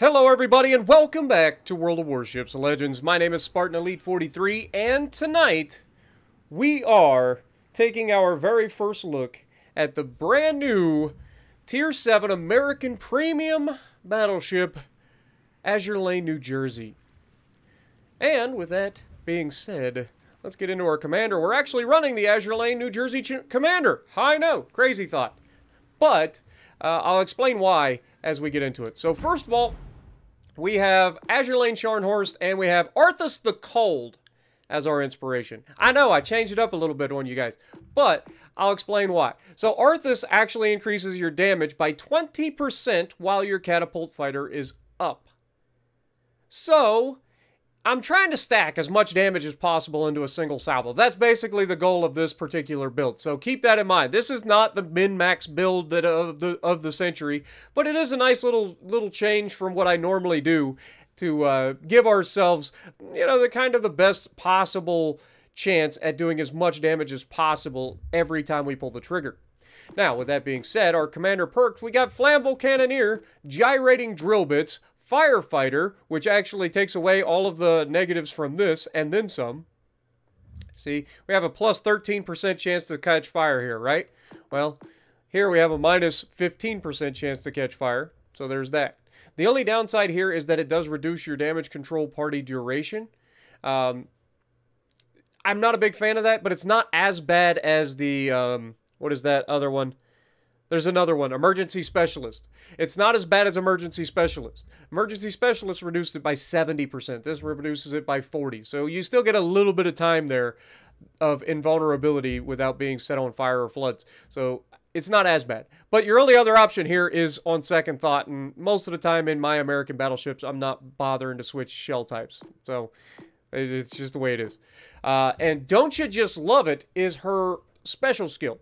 Hello everybody and welcome back to World of Warships Legends. My name is Spartan Elite 43 and tonight we are taking our very first look at the brand new Tier 7 American Premium Battleship Azure Lane, New Jersey. And with that being said, let's get into our commander. We're actually running the Azure Lane, New Jersey commander. I know, crazy thought. But uh, I'll explain why as we get into it. So first of all, we have Azure Lane Scharnhorst and we have Arthas the Cold as our inspiration. I know, I changed it up a little bit on you guys, but I'll explain why. So Arthas actually increases your damage by 20% while your catapult fighter is up. So, I'm trying to stack as much damage as possible into a single salvo. That's basically the goal of this particular build. So keep that in mind. This is not the min-max build that of the of the century, but it is a nice little little change from what I normally do to uh, give ourselves, you know, the kind of the best possible chance at doing as much damage as possible every time we pull the trigger. Now, with that being said, our commander perks, we got Flammable Cannoneer, Gyrating Drill Bits, Firefighter, which actually takes away all of the negatives from this and then some. See, we have a plus 13% chance to catch fire here, right? Well, here we have a minus 15% chance to catch fire, so there's that. The only downside here is that it does reduce your damage control party duration. Um, I'm not a big fan of that, but it's not as bad as the, um, what is that other one? There's another one, Emergency Specialist. It's not as bad as Emergency Specialist. Emergency Specialist reduced it by 70%. This reduces it by 40. So you still get a little bit of time there of invulnerability without being set on fire or floods. So it's not as bad. But your only other option here is on second thought, and most of the time in my American battleships, I'm not bothering to switch shell types. So it's just the way it is. Uh, and Don't You Just Love It is her special skill.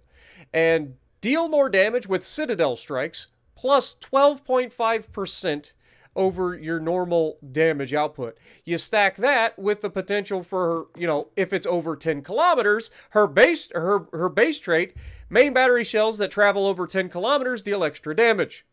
And Deal more damage with Citadel strikes, plus 12.5% over your normal damage output. You stack that with the potential for, you know, if it's over 10 kilometers, her base her her base trait, main battery shells that travel over 10 kilometers deal extra damage.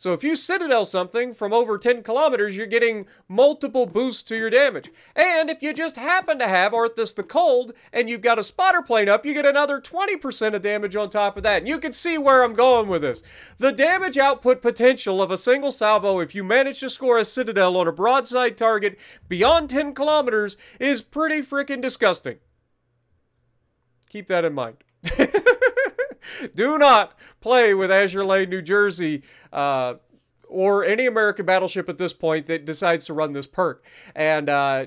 So if you Citadel something from over 10 kilometers, you're getting multiple boosts to your damage. And if you just happen to have Arthas the Cold and you've got a spotter plane up, you get another 20% of damage on top of that. And you can see where I'm going with this. The damage output potential of a single salvo if you manage to score a Citadel on a broadside target beyond 10 kilometers is pretty freaking disgusting. Keep that in mind. do not play with Azure Lane, New Jersey, uh, or any American battleship at this point that decides to run this perk. And uh,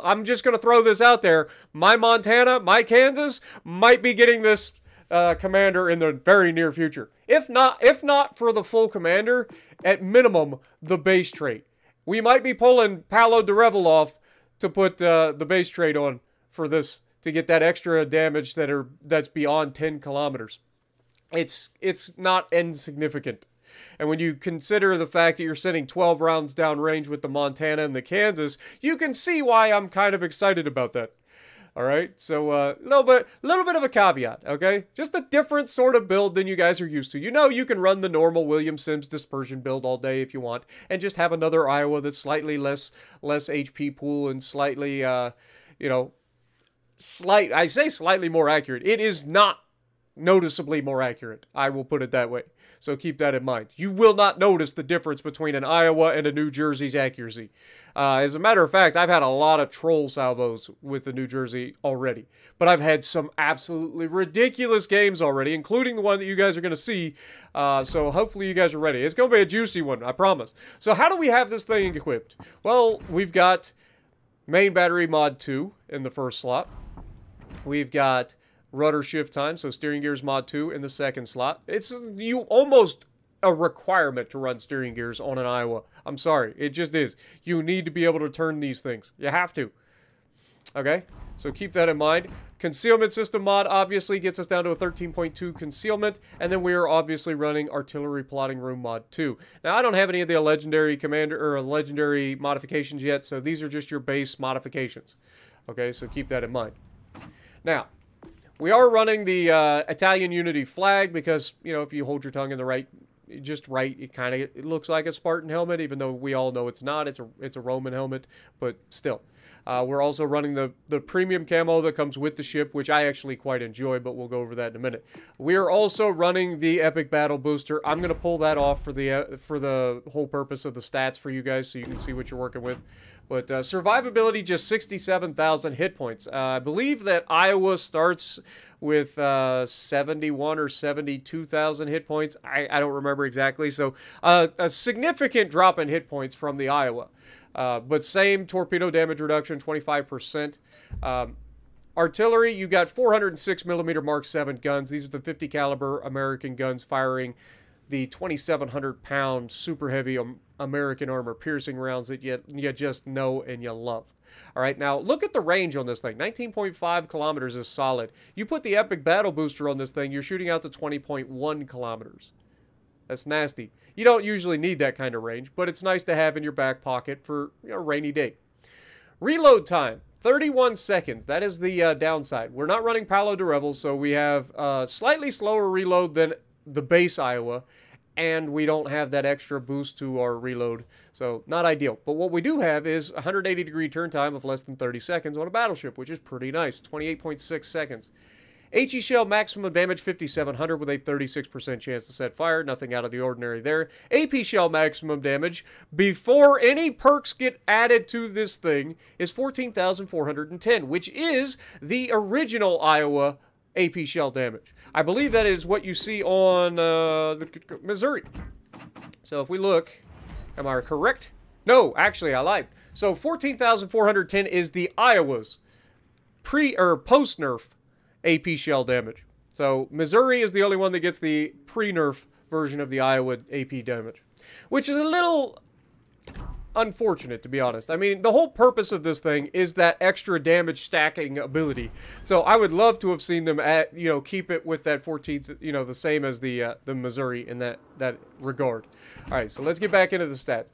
I'm just going to throw this out there. My Montana, my Kansas might be getting this uh, commander in the very near future. If not, if not for the full commander, at minimum the base trait. We might be pulling Palo Paolo Derevalov to put uh, the base trait on for this to get that extra damage that are that's beyond 10 kilometers it's it's not insignificant. And when you consider the fact that you're sending 12 rounds downrange with the Montana and the Kansas, you can see why I'm kind of excited about that. All right, so a uh, little bit, little bit of a caveat, okay? Just a different sort of build than you guys are used to. You know, you can run the normal William Sims dispersion build all day if you want, and just have another Iowa that's slightly less, less HP pool and slightly, uh, you know, slight. I say slightly more accurate. It is not noticeably more accurate. I will put it that way. So keep that in mind. You will not notice the difference between an Iowa and a New Jersey's accuracy. Uh, as a matter of fact, I've had a lot of troll salvos with the New Jersey already. But I've had some absolutely ridiculous games already, including the one that you guys are going to see. Uh, so hopefully you guys are ready. It's going to be a juicy one, I promise. So how do we have this thing equipped? Well, we've got main battery mod 2 in the first slot. We've got rudder shift time, so steering gears mod 2 in the second slot. It's you almost a requirement to run steering gears on an Iowa. I'm sorry, it just is. You need to be able to turn these things. You have to. Okay, so keep that in mind. Concealment system mod obviously gets us down to a 13.2 concealment, and then we are obviously running artillery plotting room mod 2. Now, I don't have any of the legendary commander or legendary modifications yet, so these are just your base modifications. Okay, so keep that in mind. Now, we are running the uh, Italian Unity flag because, you know, if you hold your tongue in the right just right. It kind of it looks like a Spartan helmet, even though we all know it's not. It's a it's a Roman helmet, but still. Uh, we're also running the, the premium camo that comes with the ship, which I actually quite enjoy, but we'll go over that in a minute. We are also running the Epic Battle Booster. I'm going to pull that off for the uh, for the whole purpose of the stats for you guys so you can see what you're working with. But uh, survivability, just 67,000 hit points. Uh, I believe that Iowa starts with uh, 71 or 72,000 hit points. I, I don't remember exactly. So uh, a significant drop in hit points from the Iowa. Uh, but same torpedo damage reduction, 25%. Um, artillery, you got 406 millimeter Mark 7 guns. These are the 50 caliber American guns firing the 2,700 pound super heavy American armor piercing rounds that you, you just know and you love. All right, now look at the range on this thing. 19.5 kilometers is solid. You put the Epic Battle Booster on this thing, you're shooting out to 20.1 kilometers. That's nasty. You don't usually need that kind of range, but it's nice to have in your back pocket for you know, a rainy day. Reload time. 31 seconds. That is the uh, downside. We're not running Palo de Revel, so we have uh, slightly slower reload than the base Iowa, and we don't have that extra boost to our reload, so not ideal. But what we do have is 180 degree turn time of less than 30 seconds on a battleship, which is pretty nice, 28.6 seconds. HE shell maximum damage 5700 with a 36% chance to set fire. Nothing out of the ordinary there. AP shell maximum damage before any perks get added to this thing is 14,410, which is the original Iowa AP shell damage. I believe that is what you see on uh, Missouri. So if we look, am I correct? No, actually I lied. So 14,410 is the Iowa's pre or post nerf AP shell damage. So Missouri is the only one that gets the pre-nerf version of the Iowa AP damage, which is a little unfortunate to be honest. I mean, the whole purpose of this thing is that extra damage stacking ability. So I would love to have seen them at, you know, keep it with that 14th, you know, the same as the uh, the Missouri in that that regard. All right, so let's get back into the stats.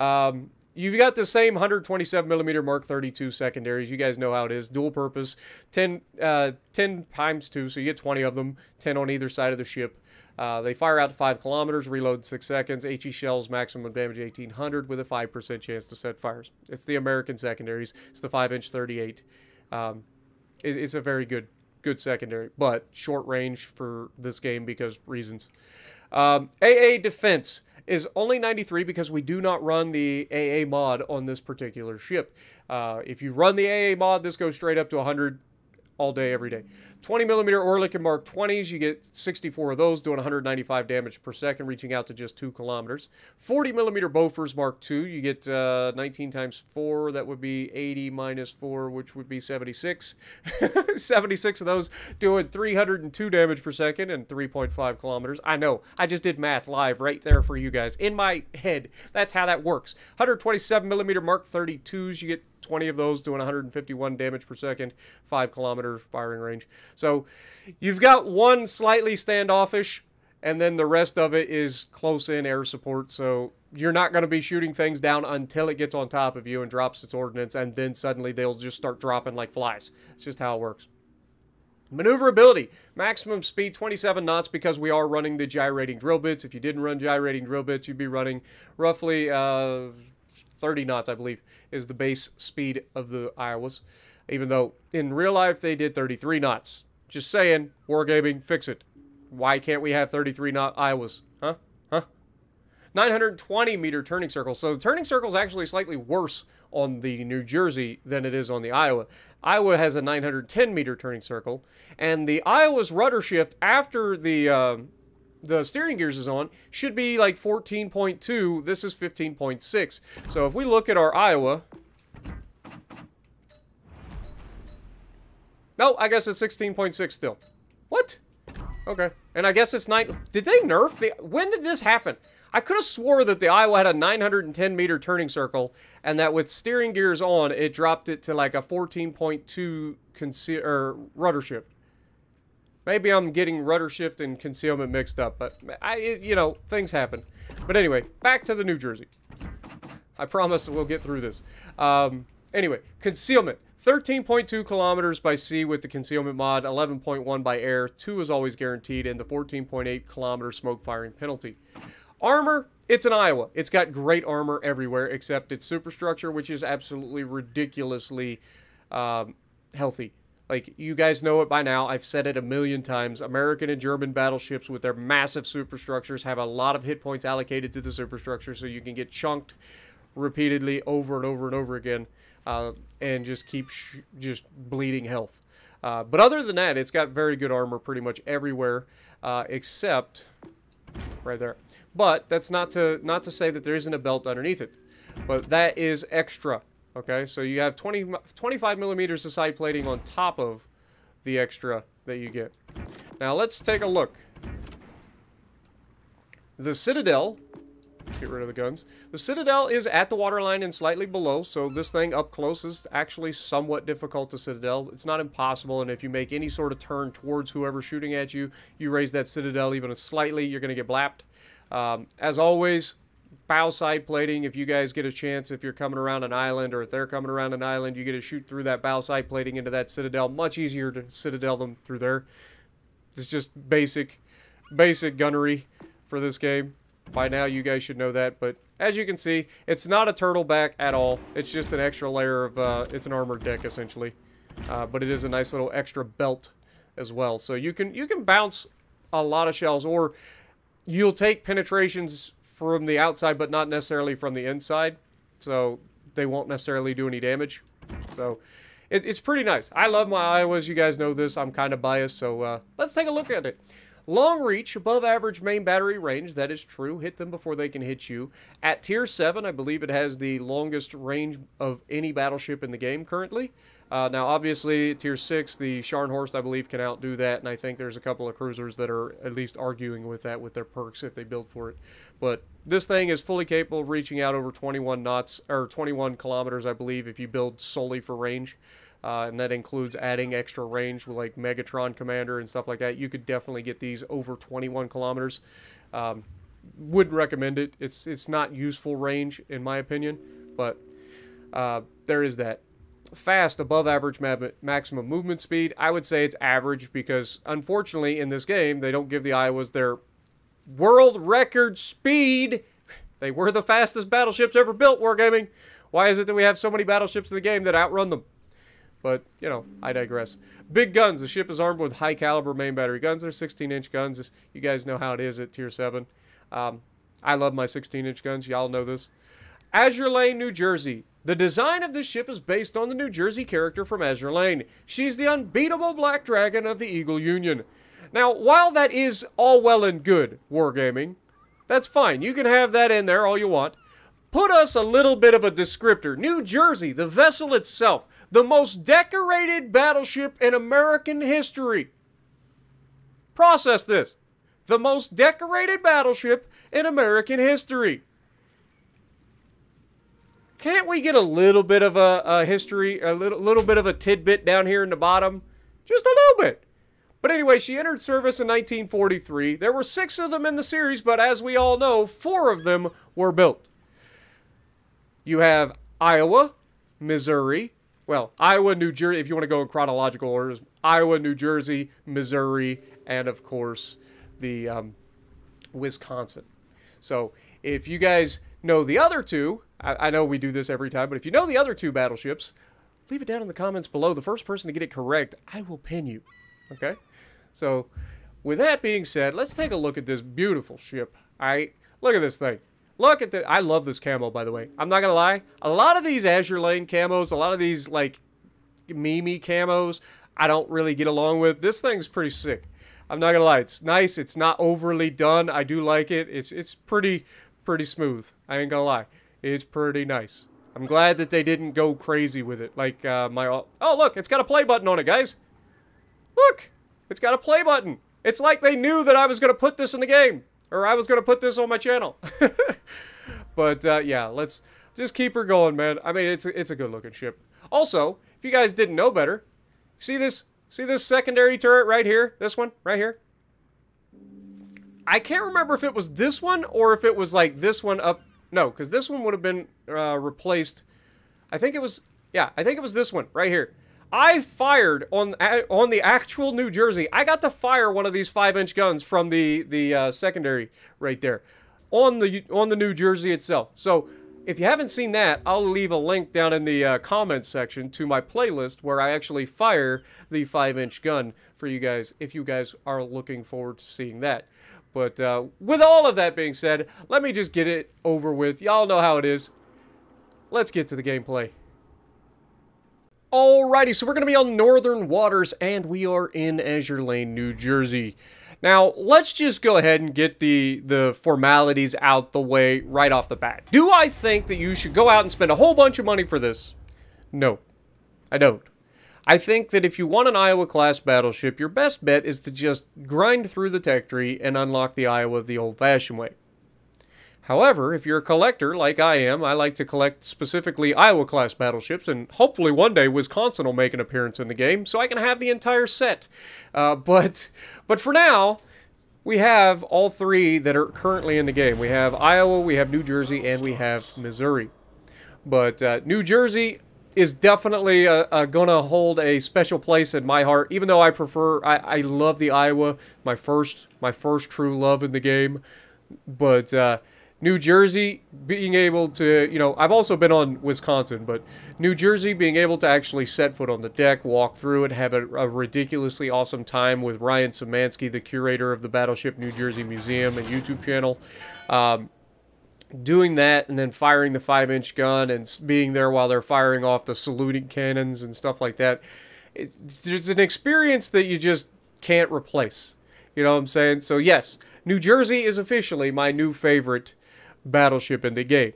Um, You've got the same 127 millimeter Mark 32 secondaries. You guys know how it is. Dual purpose, 10, uh, 10 times 2, so you get 20 of them, 10 on either side of the ship. Uh, they fire out to 5 kilometers, reload in 6 seconds. HE shells, maximum damage 1800 with a 5% chance to set fires. It's the American secondaries. It's the 5 inch 38. Um, it, it's a very good good secondary, but short range for this game because reasons. Um, AA defense is only 93 because we do not run the AA mod on this particular ship. Uh, if you run the AA mod, this goes straight up to 100 all day, every day. 20 millimeter Oerlikon Mark 20s, you get 64 of those, doing 195 damage per second, reaching out to just 2 kilometers. 40 millimeter Bofors Mark II, you get uh, 19 times 4, that would be 80 minus 4, which would be 76. 76 of those doing 302 damage per second and 3.5 kilometers. I know, I just did math live right there for you guys. In my head, that's how that works. 127 millimeter Mark 32s, you get 20 of those doing 151 damage per second, 5 kilometer firing range. So you've got one slightly standoffish, and then the rest of it is close in air support. So you're not going to be shooting things down until it gets on top of you and drops its ordnance, and then suddenly they'll just start dropping like flies. It's just how it works. Maneuverability, maximum speed 27 knots because we are running the gyrating drill bits. If you didn't run gyrating drill bits, you'd be running roughly uh, 30 knots, I believe, is the base speed of the Iowas. Even though in real life they did 33 knots. Just saying, Wargaming, fix it. Why can't we have 33 knot Iowas? Huh? Huh? 920 meter turning circle. So the turning circle is actually slightly worse on the New Jersey than it is on the Iowa. Iowa has a 910 meter turning circle, and the Iowa's rudder shift after the uh, the steering gears is on should be like 14.2. This is 15.6. So if we look at our Iowa, no, I guess it's 16.6 still. What? Okay. And I guess it's nine. Did they nerf the? When did this happen? I could have swore that the Iowa had a 910 meter turning circle, and that with steering gears on, it dropped it to like a 14.2 conceal or rudder shift. Maybe I'm getting rudder shift and concealment mixed up, but I, you know, things happen. But anyway, back to the New Jersey. I promise we'll get through this. Um, anyway, concealment. 13.2 kilometers by sea with the concealment mod, 11.1 by air, 2 is always guaranteed, and the 14.8 kilometer smoke firing penalty. Armor, it's an Iowa. It's got great armor everywhere except its superstructure, which is absolutely ridiculously um, healthy. Like, you guys know it by now. I've said it a million times. American and German battleships with their massive superstructures have a lot of hit points allocated to the superstructure, so you can get chunked repeatedly over and over and over again uh, and just keep just bleeding health. Uh, but other than that, it's got very good armor pretty much everywhere uh, except right there. But that's not to not to say that there isn't a belt underneath it. But that is extra. Okay, so you have 20, 25 millimeters of side plating on top of the extra that you get. Now let's take a look. The Citadel, get rid of the guns. The Citadel is at the waterline and slightly below, so this thing up close is actually somewhat difficult to Citadel. It's not impossible, and if you make any sort of turn towards whoever's shooting at you, you raise that Citadel even a slightly, you're going to get blapped. Um, as always, bow side plating if you guys get a chance if you're coming around an island or if they're coming around an island you get to shoot through that bow side plating into that citadel much easier to citadel them through there it's just basic basic gunnery for this game by now you guys should know that but as you can see it's not a turtle back at all it's just an extra layer of uh, it's an armored deck essentially uh, but it is a nice little extra belt as well so you can you can bounce a lot of shells or you'll take penetrations from the outside, but not necessarily from the inside. So they won't necessarily do any damage. So it, it's pretty nice. I love my Iowas. You guys know this. I'm kind of biased. So uh, let's take a look at it. Long reach, above average main battery range. That is true. Hit them before they can hit you. At tier 7, I believe it has the longest range of any battleship in the game currently. Uh, now, obviously, Tier 6, the Scharnhorst, I believe, can outdo that, and I think there's a couple of cruisers that are at least arguing with that with their perks if they build for it. But this thing is fully capable of reaching out over 21 knots, or 21 kilometers, I believe, if you build solely for range. Uh, and that includes adding extra range with like Megatron Commander and stuff like that. You could definitely get these over 21 kilometers. Um, wouldn't recommend it. It's it's not useful range in my opinion, but uh, there is that fast above average ma maximum movement speed. I would say it's average because unfortunately in this game they don't give the Iowas their world record speed. They were the fastest battleships ever built, Wargaming. Why is it that we have so many battleships in the game that outrun them? But, you know, I digress. Big guns. The ship is armed with high caliber main battery guns. They're 16 inch guns. You guys know how it is at tier 7. Um, I love my 16 inch guns. Y'all know this. Azure Lane, New Jersey. The design of this ship is based on the New Jersey character from Azure Lane. She's the unbeatable Black Dragon of the Eagle Union. Now, while that is all well and good, Wargaming, that's fine. You can have that in there all you want. Put us a little bit of a descriptor. New Jersey, the vessel itself, the most decorated battleship in American history. Process this. The most decorated battleship in American history. Can't we get a little bit of a, a history, a little, little bit of a tidbit down here in the bottom? Just a little bit. But anyway, she entered service in 1943. There were six of them in the series, but as we all know, four of them were built. You have Iowa, Missouri, well, Iowa, New Jersey, if you want to go in chronological orders, Iowa, New Jersey, Missouri, and of course, the um, Wisconsin. So if you guys know the other two, I, I know we do this every time, but if you know the other two battleships, leave it down in the comments below. The first person to get it correct, I will pin you. Okay? So, with that being said, let's take a look at this beautiful ship. All right? Look at this thing. Look at the... I love this camo, by the way. I'm not going to lie. A lot of these Azure Lane camos, a lot of these, like, Mimi camos, I don't really get along with. This thing's pretty sick. I'm not going to lie. It's nice. It's not overly done. I do like it. It's, it's pretty, pretty smooth. I ain't going to lie It's pretty nice. I'm glad that they didn't go crazy with it. Like uh, my... Oh, look, it's got a play button on it, guys. Look, it's got a play button. It's like they knew that I was going to put this in the game. Or I was to put this on my channel. but, uh, yeah, let's just keep her going, man. I mean, it's a, it's a good-looking ship. Also, if you guys didn't know better, see this, see this secondary turret right here? This one, right here? I can't remember if it was this one or if it was, like, this one up no, because this one would have been uh, replaced. I think it was, yeah, I think it was this one right here. I fired on on the actual New Jersey. I got to fire one of these five inch guns from the the uh, secondary right there. on the on the New Jersey itself. So if you haven't seen that, I'll leave a link down in the uh, comments section to my playlist where I actually fire the 5-inch gun for you guys if you guys are looking forward to seeing that. But uh, with all of that being said, let me just get it over with. Y'all know how it is. Let's get to the gameplay. Alrighty, so we're going to be on Northern Waters, and we are in Azure Lane, New Jersey. Now, let's just go ahead and get the, the formalities out the way right off the bat. Do I think that you should go out and spend a whole bunch of money for this? No, I don't. I think that if you want an Iowa-class battleship, your best bet is to just grind through the tech tree and unlock the Iowa the old-fashioned way. However, if you're a collector like I am, I like to collect specifically Iowa-class battleships, and hopefully one day Wisconsin will make an appearance in the game, so I can have the entire set. Uh, but, but for now, we have all three that are currently in the game. We have Iowa, we have New Jersey, and we have Missouri. But uh, New Jersey is definitely uh, uh, gonna hold a special place in my heart. Even though I prefer, I, I love the Iowa, my first, my first true love in the game. But uh, New Jersey being able to, you know, I've also been on Wisconsin, but New Jersey being able to actually set foot on the deck, walk through it, have a, a ridiculously awesome time with Ryan Szimanski, the curator of the Battleship New Jersey Museum and YouTube channel. Um, doing that and then firing the five inch gun and being there while they're firing off the saluting cannons and stuff like that. It's an experience that you just can't replace. You know what I'm saying? So, yes, New Jersey is officially my new favorite battleship in the game.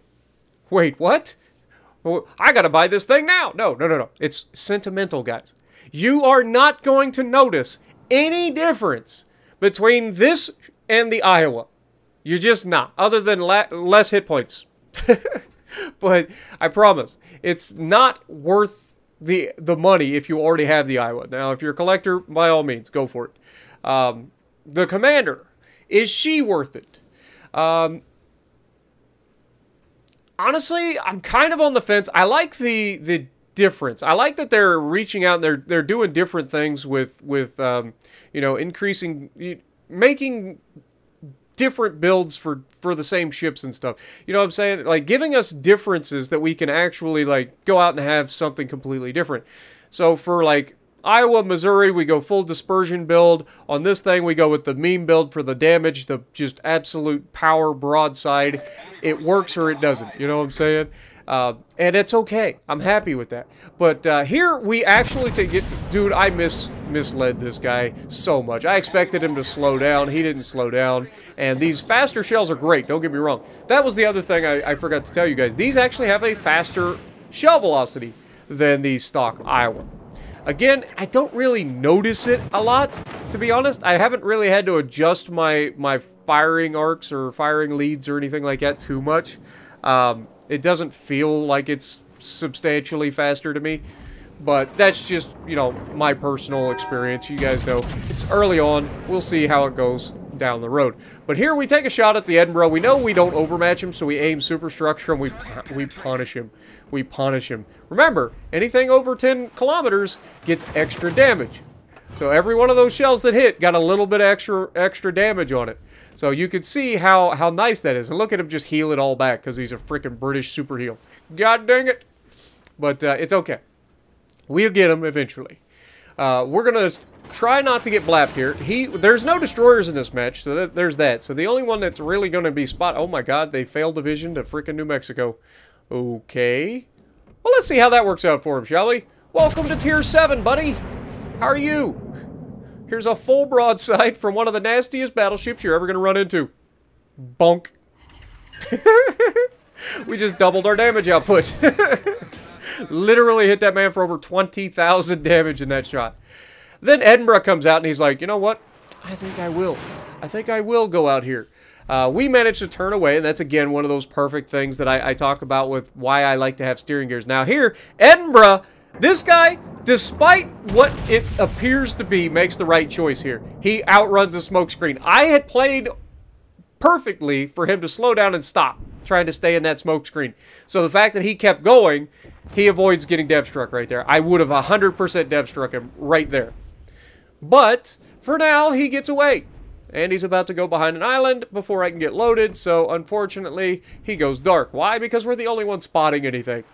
Wait, what? I gotta buy this thing now. No, no, no, no. It's sentimental, guys. You are not going to notice any difference between this and the Iowa. You're just not, other than less hit points. but I promise, it's not worth the the money if you already have the Iowa. Now, if you're a collector, by all means, go for it. Um, the commander, is she worth it? Um, honestly, I'm kind of on the fence. I like the the difference. I like that they're reaching out and they're they're doing different things with with um, you know increasing making different builds for for the same ships and stuff. You know what I'm saying? Like giving us differences that we can actually like go out and have something completely different. So for like Iowa, Missouri, we go full dispersion build. On this thing, we go with the meme build for the damage, the just absolute power broadside. It works or it doesn't. You know what I'm saying? Uh, and it's okay. I'm happy with that. But uh, here we actually take it, dude. I mis misled this guy so much. I expected him to slow down. He didn't slow down. And these faster shells are great. Don't get me wrong. That was the other thing I, I forgot to tell you guys. These actually have a faster shell velocity than the stock Iowa. Again, I don't really notice it a lot, to be honest. I haven't really had to adjust my, my firing arcs or firing leads or anything like that too much. Um, it doesn't feel like it's substantially faster to me. But that's just, you know, my personal experience. You guys know it's early on. We'll see how it goes down the road. But here we take a shot at the Edinburgh. We know we don't overmatch him, so we aim superstructure and we, we punish him we punish him. Remember, anything over 10 kilometers gets extra damage. So every one of those shells that hit got a little bit extra extra damage on it. So you can see how, how nice that is. And look at him just heal it all back because he's a freaking British super heal. God dang it. But uh, it's okay. We'll get him eventually. Uh, we're going to try not to get blapped here. He There's no destroyers in this match, so that, there's that. So the only one that's really going to be spot... Oh my god, they failed division to freaking New Mexico. Okay. Well, let's see how that works out for him, shall we? Welcome to Tier 7, buddy. How are you? Here's a full broadside from one of the nastiest battleships you're ever going to run into. Bonk. we just doubled our damage output. Literally hit that man for over 20,000 damage in that shot. Then Edinburgh comes out and he's like, you know what? I think I will. I think I will go out here. Uh, we managed to turn away, and that's again one of those perfect things that I, I talk about with why I like to have steering gears. Now here, Edinburgh, this guy, despite what it appears to be, makes the right choice here. He outruns the smokescreen. I had played perfectly for him to slow down and stop trying to stay in that smokescreen. So the fact that he kept going, he avoids getting dev struck right there. I would have 100% dev struck him right there. But for now, he gets away. And he's about to go behind an island before I can get loaded, so unfortunately, he goes dark. Why? Because we're the only one spotting anything.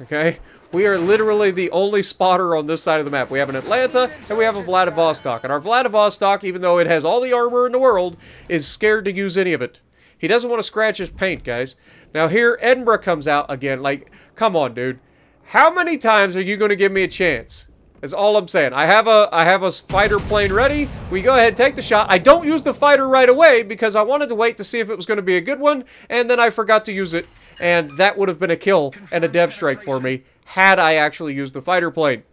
Okay? We are literally the only spotter on this side of the map. We have an Atlanta, and we have a Vladivostok. And our Vladivostok, even though it has all the armor in the world, is scared to use any of it. He doesn't want to scratch his paint, guys. Now here, Edinburgh comes out again. Like, come on, dude. How many times are you going to give me a chance? That's all I'm saying. I have a I have a fighter plane ready. We go ahead, take the shot. I don't use the fighter right away because I wanted to wait to see if it was going to be a good one, and then I forgot to use it, and that would have been a kill and a dev strike for me had I actually used the fighter plane.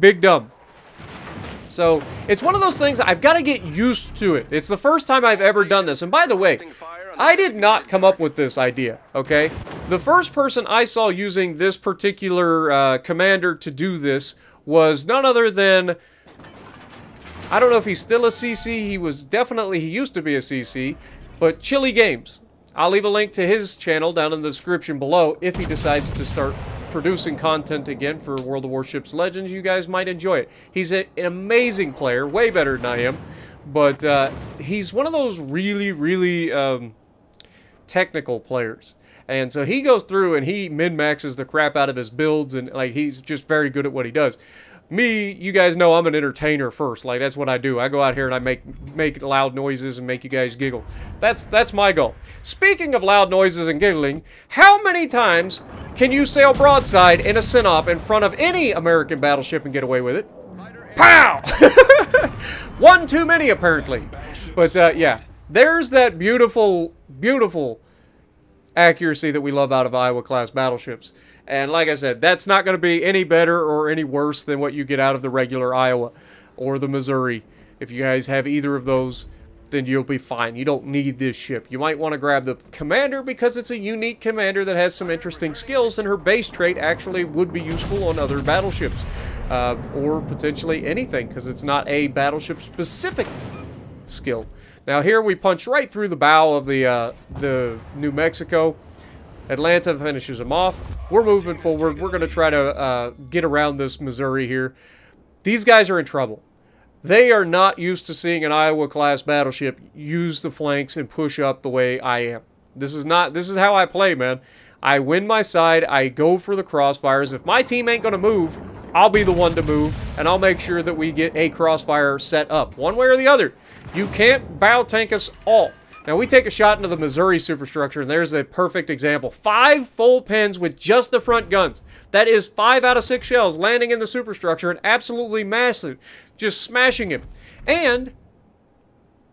Big dumb. So, it's one of those things, I've got to get used to it. It's the first time I've ever done this. And by the way, I did not come up with this idea, okay? The first person I saw using this particular uh, commander to do this was none other than... I don't know if he's still a CC. He was definitely, he used to be a CC. But Chili Games. I'll leave a link to his channel down in the description below if he decides to start producing content again for World of Warships Legends. You guys might enjoy it. He's an amazing player, way better than I am. But uh, he's one of those really, really um, technical players. And so he goes through and he min-maxes the crap out of his builds and like he's just very good at what he does. Me, you guys know I'm an entertainer first. Like that's what I do. I go out here and I make make loud noises and make you guys giggle. That's that's my goal. Speaking of loud noises and giggling, how many times can you sail broadside in a Sinop in front of any American battleship and get away with it? Pow! One too many apparently. But uh, yeah, there's that beautiful, beautiful accuracy that we love out of Iowa class battleships. And like I said, that's not going to be any better or any worse than what you get out of the regular Iowa or the Missouri. If you guys have either of those, then you'll be fine. You don't need this ship. You might want to grab the commander because it's a unique commander that has some interesting skills and her base trait actually would be useful on other battleships. Uh, or potentially anything because it's not a battleship specific skill. Now here we punch right through the bow of the uh, the New Mexico. Atlanta finishes them off. We're moving forward. We're going to try to uh, get around this Missouri here. These guys are in trouble. They are not used to seeing an Iowa-class battleship use the flanks and push up the way I am. This is not. This is how I play, man. I win my side. I go for the crossfires. If my team ain't going to move, I'll be the one to move, and I'll make sure that we get a crossfire set up, one way or the other. You can't bow tank us all. Now, we take a shot into the Missouri superstructure, and there's a perfect example. Five full pins with just the front guns. That is five out of six shells landing in the superstructure and absolutely massive, just smashing him. And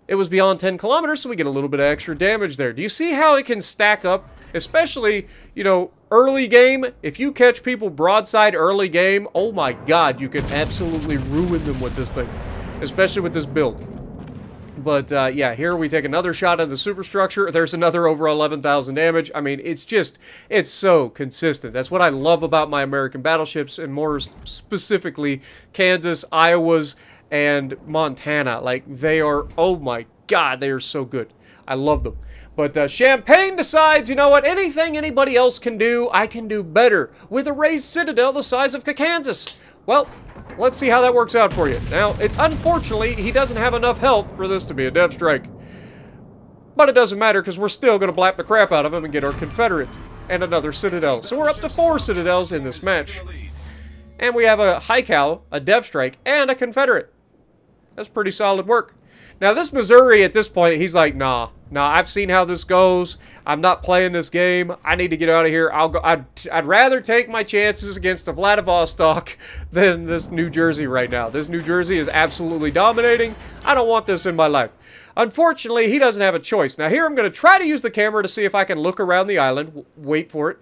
it was beyond 10 kilometers, so we get a little bit of extra damage there. Do you see how it can stack up? Especially, you know, early game, if you catch people broadside early game, oh my god, you can absolutely ruin them with this thing. Especially with this build. But uh, yeah, here we take another shot at the superstructure. There's another over 11,000 damage. I mean, it's just, it's so consistent. That's what I love about my American battleships, and more specifically, Kansas, Iowa's, and Montana. Like, they are, oh my god, they are so good. I love them. But uh, Champagne decides, you know what, anything anybody else can do, I can do better with a raised citadel the size of Kansas. Well, let's see how that works out for you. Now, it, unfortunately, he doesn't have enough health for this to be a dev strike. But it doesn't matter because we're still going to blap the crap out of him and get our Confederate and another Citadel. So we're up to four Citadels in this match. And we have a Cal, a Dev Strike, and a Confederate. That's pretty solid work. Now, this Missouri, at this point, he's like, nah, nah, I've seen how this goes. I'm not playing this game. I need to get out of here. I'll go. I'd, I'd rather take my chances against the Vladivostok than this New Jersey right now. This New Jersey is absolutely dominating. I don't want this in my life. Unfortunately, he doesn't have a choice. Now, here I'm going to try to use the camera to see if I can look around the island. Wait for it.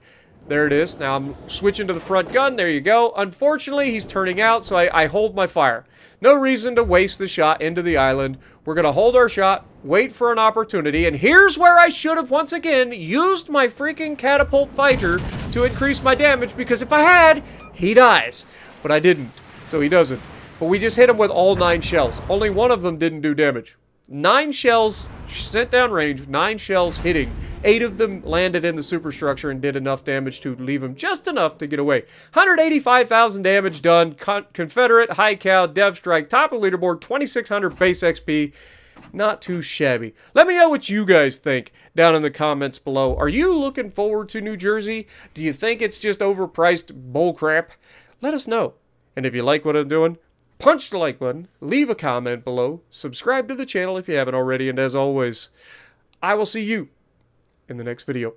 There it is. Now I'm switching to the front gun. There you go. Unfortunately, he's turning out, so I, I hold my fire. No reason to waste the shot into the island. We're going to hold our shot, wait for an opportunity, and here's where I should have once again used my freaking catapult fighter to increase my damage, because if I had, he dies. But I didn't, so he doesn't. But we just hit him with all nine shells. Only one of them didn't do damage. Nine shells sent down range, nine shells hitting. Eight of them landed in the superstructure and did enough damage to leave him just enough to get away. 185,000 damage done. Con Confederate, High Cal, Dev Strike, top of leaderboard, 2,600 base XP. not too shabby. Let me know what you guys think down in the comments below. Are you looking forward to New Jersey? Do you think it's just overpriced bullcrap? Let us know. And if you like what I'm doing, punch the like button, leave a comment below, subscribe to the channel if you haven't already, and as always, I will see you in the next video.